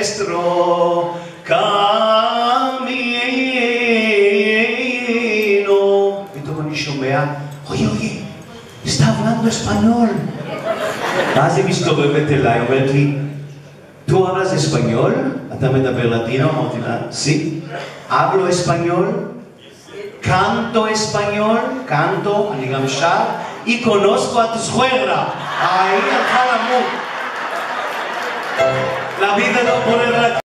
nuestro camino. Y tu con oye, oye, está hablando español. ¿Has visto vermente la ¿Tú hablas español? También también latino, sí. Hablo español, canto español, canto, y conozco a tu suegra. Ahí al la vida no ponerla